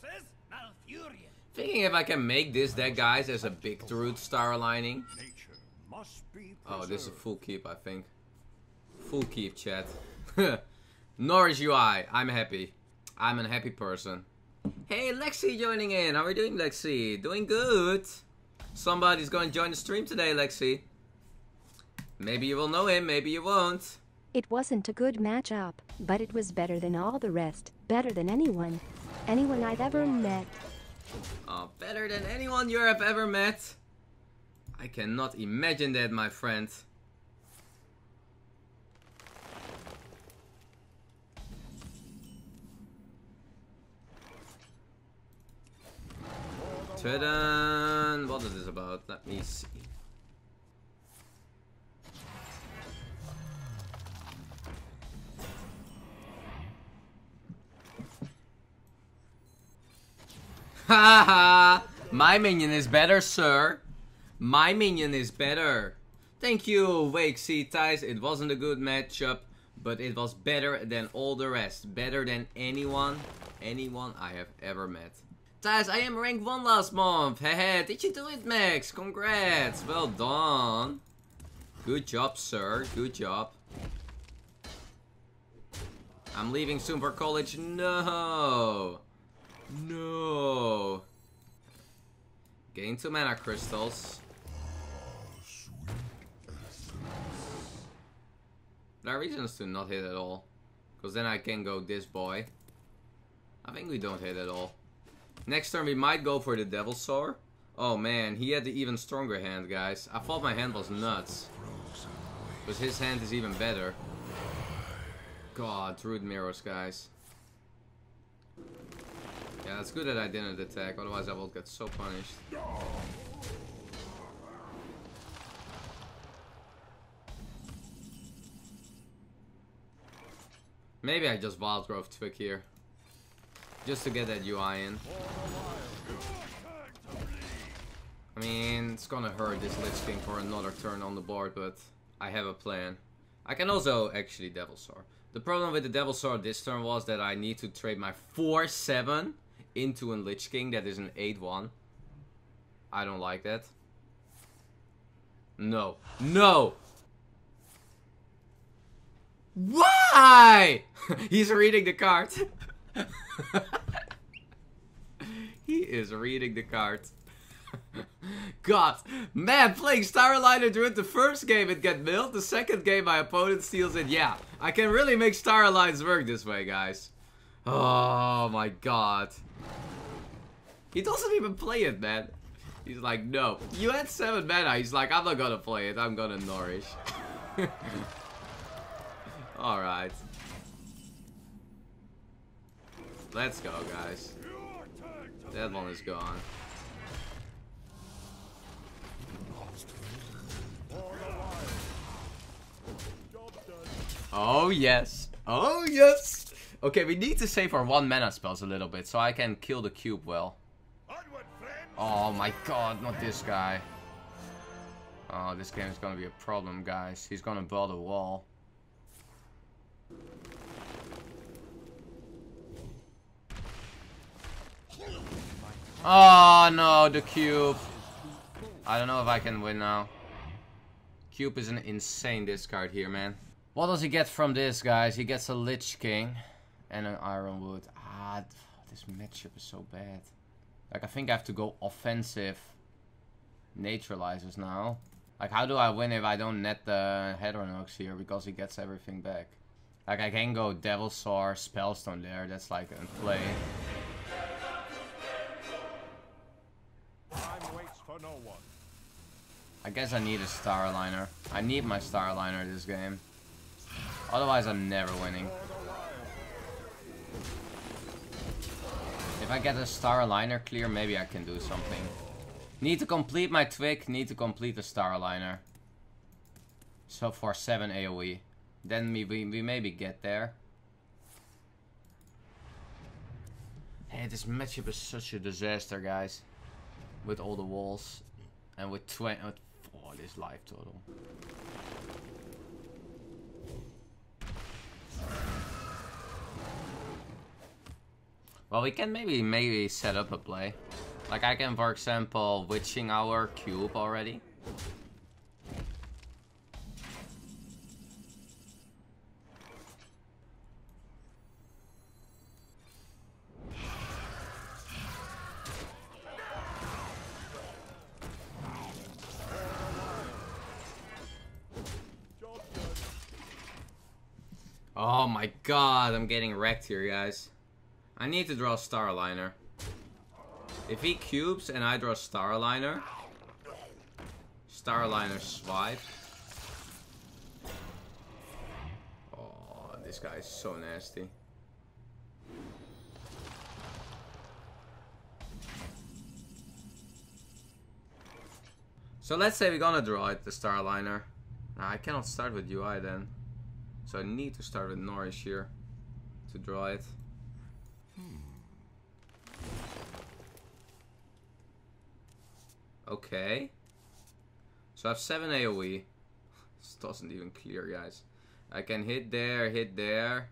Forces Malfurion. Thinking if I can make this deck, guys, as a big root star aligning. Must be Oh, this is preserved. full keep, I think. Full keep, chat. Nourish UI, I'm happy. I'm a happy person. Hey, Lexi joining in. How are you doing, Lexi? Doing good. Somebody's going to join the stream today, Lexi. Maybe you will know him, maybe you won't. It wasn't a good matchup, but it was better than all the rest. Better than anyone. Anyone I've ever met. Oh, better than anyone you have ever met. I cannot imagine that, my friend. Ta-da! What is this about? Let me see. Haha! My minion is better, sir. My minion is better. Thank you, Wake Sea Ties. It wasn't a good matchup, but it was better than all the rest. Better than anyone, anyone I have ever met. Thijs, I am rank 1 last month. Hehe, did you do it, Max? Congrats. Well done. Good job, sir. Good job. I'm leaving soon for college. No. No. Gain two mana crystals. There are reasons to not hit at all. Because then I can go this boy. I think we don't hit at all. Next turn we might go for the Devilsaur. Oh man, he had the even stronger hand, guys. I thought my hand was nuts. Because his hand is even better. God, Druid Mirrors, guys. Yeah, it's good that I didn't attack, otherwise I would get so punished. Maybe I just Wild Growth Twig here. Just to get that UI in. I mean, it's gonna hurt this Lich King for another turn on the board, but I have a plan. I can also actually Devilsaur. The problem with the Devilsaur this turn was that I need to trade my 4-7 into a Lich King that is an 8-1. I don't like that. No. No! Why? He's reading the card. he is reading the card. God, man, playing Star Aligner Druid the first game it get milled, the second game my opponent steals it. Yeah, I can really make Star Aligner work this way, guys. Oh my god. He doesn't even play it, man. He's like, no. You had 7 mana. He's like, I'm not gonna play it. I'm gonna nourish. Alright. Let's go, guys. That one is gone. Oh, yes. Oh, yes. Okay, we need to save our one mana spells a little bit so I can kill the cube well. Oh my god, not this guy. Oh, this game is gonna be a problem, guys. He's gonna build a wall. Oh no, the cube. I don't know if I can win now. Cube is an insane discard here, man. What does he get from this, guys? He gets a Lich King and an Ironwood. Ah, this matchup is so bad. Like, I think I have to go offensive Naturalizers now. Like, how do I win if I don't net the Hadronox here because he gets everything back? Like, I can go Devilsaur, Spellstone there. That's like a play. Time waits for no. I guess I need a Star Aligner. I need my Star Aligner this game. Otherwise, I'm never winning. If I get a star Starliner clear, maybe I can do something. Need to complete my Twig, need to complete the star Starliner. So for 7 AoE. Then we, we, we maybe get there. Hey, this matchup is such a disaster, guys. With all the walls. And with 20... Oh, this life total. Well, we can maybe maybe set up a play. Like I can, for example, witching our cube already. Oh my god, I'm getting wrecked here, guys. I need to draw Star Aligner. If he cubes and I draw Star Aligner, Starliner swipe. Oh, this guy is so nasty. So let's say we're gonna draw it, the Star Aligner. Nah, I cannot start with UI then. So I need to start with Nourish here to draw it. Okay. So I have 7 AoE. This doesn't even clear, guys. I can hit there, hit there.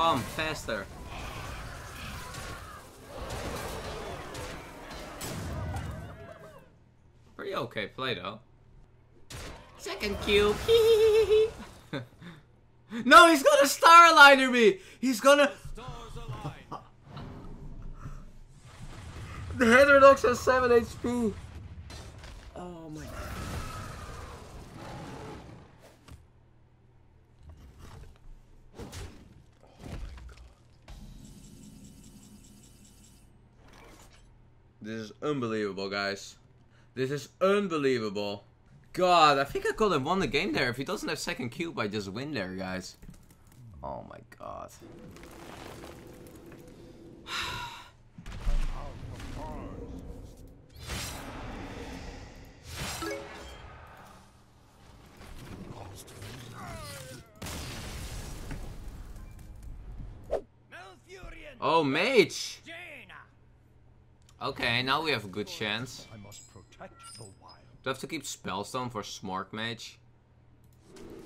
Come, faster. Pretty okay play though. Second cube. no, he's gonna Star Aligner me! He's gonna. Stars align. The Hadronox has 7 HP. Oh my god. This is unbelievable, guys. This is unbelievable. God, I think I could have won the game there. If he doesn't have second cube, I just win there, guys. Oh my god. Oh, mage! Okay, now we have a good chance. I must protect the wild. Do I have to keep Spellstone for Smart Mage?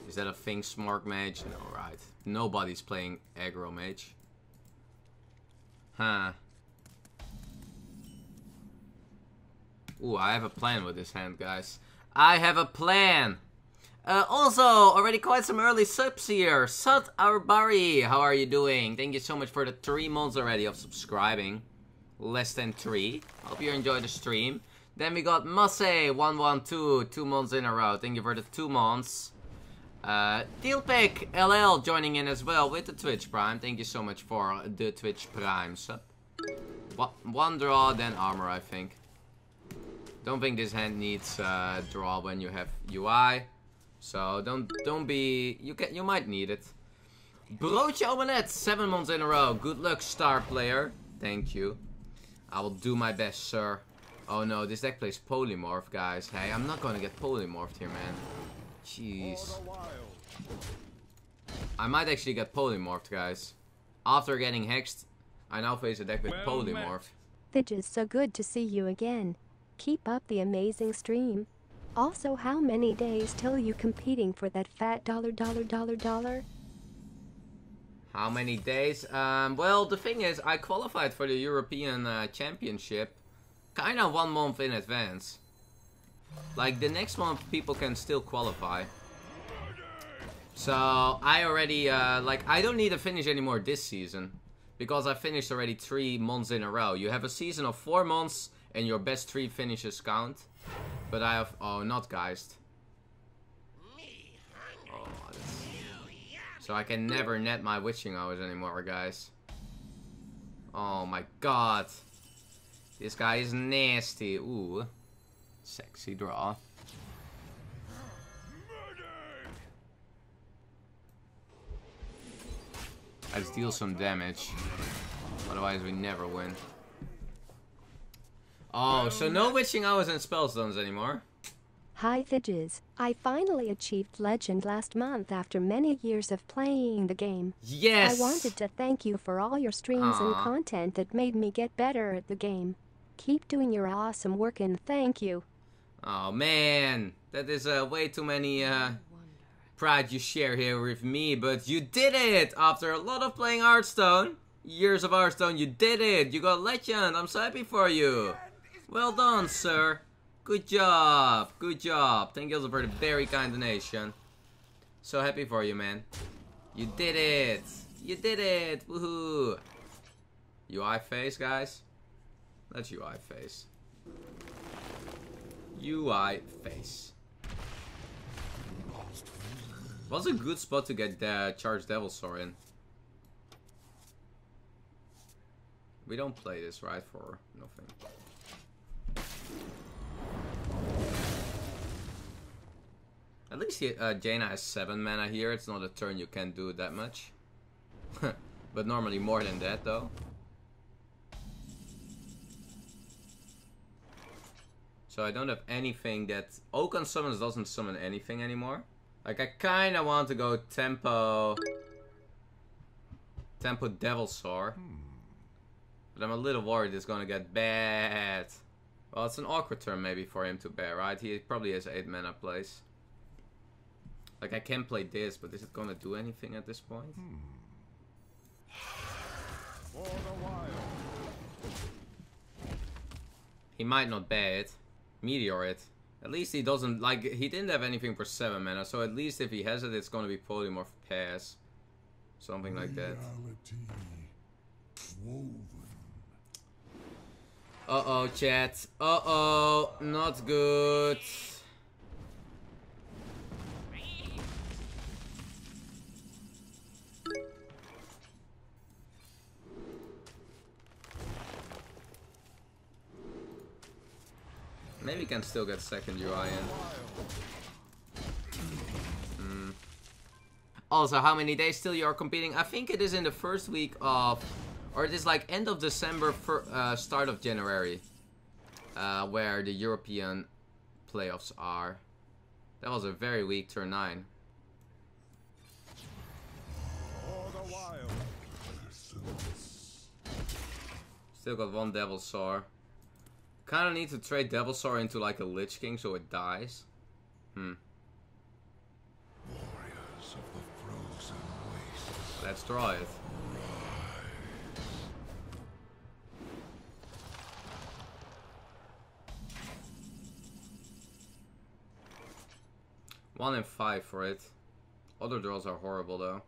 Is that a thing, Smart Mage? No, right. Nobody's playing Aggro Mage. Huh. Ooh, I have a plan with this hand, guys. I have a plan! Uh, also, already quite some early subs here. Sut Arbari, how are you doing? Thank you so much for the three months already of subscribing. Less than three. Hope you enjoyed the stream. Then we got Masse112, two months in a row. Thank you for the two months. Uh, Dealpick LL joining in as well with the Twitch Prime. Thank you so much for the Twitch Prime sub. One, draw, then armor, I think. Don't think this hand needs uh, draw when you have UI. So don't don't be you can you might need it. Broodje Omelette, seven months in a row. Good luck, star player. Thank you. I will do my best, sir. Oh no, this deck plays polymorph, guys. Hey, I'm not gonna get polymorphed here, man. Jeez. I might actually get polymorphed, guys. After getting hexed, I now face a deck with Well met. polymorph. Fidges, so good to see you again. Keep up the amazing stream. Also, how many days till you competing for that fat dollar dollar dollar dollar? How many days? Um, well, the thing is, I qualified for the European uh, Championship kind of one month in advance. Like, the next month, people can still qualify. So, I already, uh, like, I don't need to finish anymore this season. Because I finished already three months in a row. You have a season of four months, and your best three finishes count. But I have, oh, not Geist. So I can never net my witching hours anymore, guys. Oh my god. This guy is nasty. Ooh. Sexy draw. Let's deal some damage. Otherwise we never win. Oh, so no witching hours and spellstones anymore. Hi Fidges, I finally achieved Legend last month after many years of playing the game. Yes! I wanted to thank you for all your streams and content that made me get better at the game. Keep doing your awesome work and thank you. Oh man, that is uh, way too many uh, pride you share here with me, but you did it after a lot of playing Hearthstone. Years of Hearthstone, you did it. You got legend. I'm so happy for you. Well done, sir. Good job. Good job. Thank you for the very kind donation. So happy for you, man. You did it. You did it. Woohoo. UI face, guys. That's UI face. UI face. What's a good spot to get the Charged Devilsaur in? We don't play this, right? For nothing. At least he, uh, Jaina has 7 mana here. It's not a turn you can do that much. but normally more than that, though. So I don't have anything that... Oaken Summons doesn't summon anything anymore. Like, I kinda want to go Tempo... Tempo Devilsaur. But I'm a little worried it's gonna get bad. Well, it's an awkward turn maybe for him to bear, right? He probably has 8 mana plays. Like, I can play this, but is it gonna do anything at this point? Wild. He might not bear it. Meteor it. At least he doesn't, like, he didn't have anything for 7 mana, so at least if he has it, it's gonna be Polymorph Pass. Something like that. Woven. Uh-oh, chat. Uh-oh. Not good. Maybe can still get second UI in. Hmm. Also, how many days till you are competing? I think it is in the first week of, or it is like end of December, for, uh, start of January, uh, where the European playoffs are. That was a very weak turn nine. For the wild. Still got one Devilsaur. Kinda need to trade Devilsaur into like a Lich King so it dies. Hmm. Warriors of the frozen waste. Let's draw it. One and five for it. Other draws are horrible though.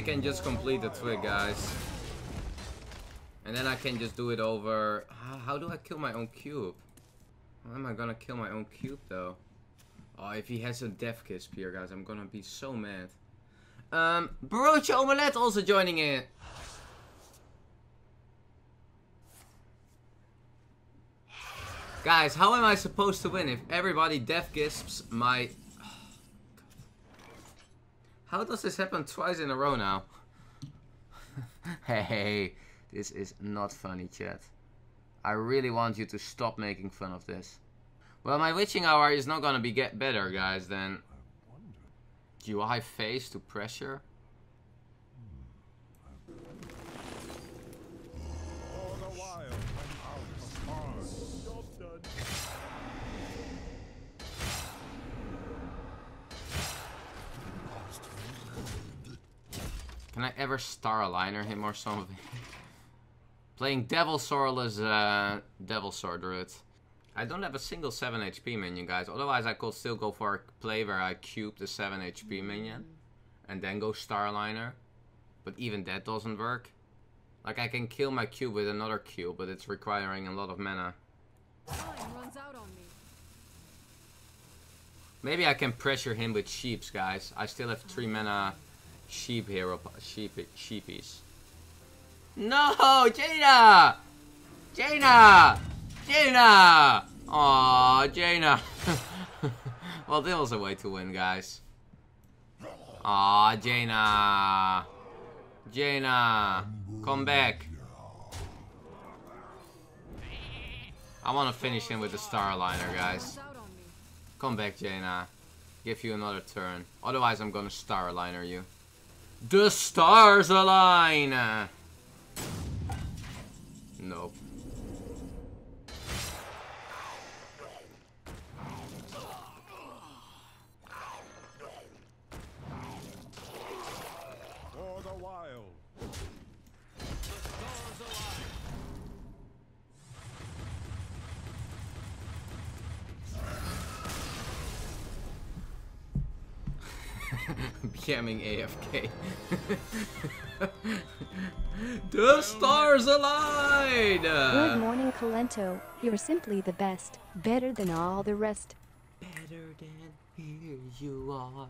We can just complete the twig, guys. And then I can just do it over... How, do I kill my own cube? How am I gonna kill my own cube, though? Oh, if he has a Death Kiss here, guys, I'm gonna be so mad. Um, Baroche Omelette also joining in. Guys, how am I supposed to win if everybody Death Gisps my... How does this happen twice in a row now? hey, this is not funny, chat. I really want you to stop making fun of this. Well, my witching hour is not gonna be get better, guys, than UI face to pressure. Can I ever star him or something? Playing Devil Swordless uh, Devilsaur Druid. I don't have a single 7 HP minion, guys. Otherwise, I could still go for a play where I cube the 7 HP minion. And then go star aligner. But even that doesn't work. Like, I can kill my cube with another cube, but it's requiring a lot of mana. Maybe I can pressure him with sheeps, guys. I still have 3 mana sheep hero, sheep, sheepies. No, Jaina! Jaina! Jaina! Aw, Jaina. well, there was a way to win, guys. Aw, Jaina. Jaina, come back. I want to finish him with the Star Aligner, guys. Come back, Jaina. Give you another turn. Otherwise, I'm gonna Star Aligner you. The stars align! Nope. BMing AFK. the stars align! Good morning, Colento. You're simply the best. Better than all the rest. Better than here you are.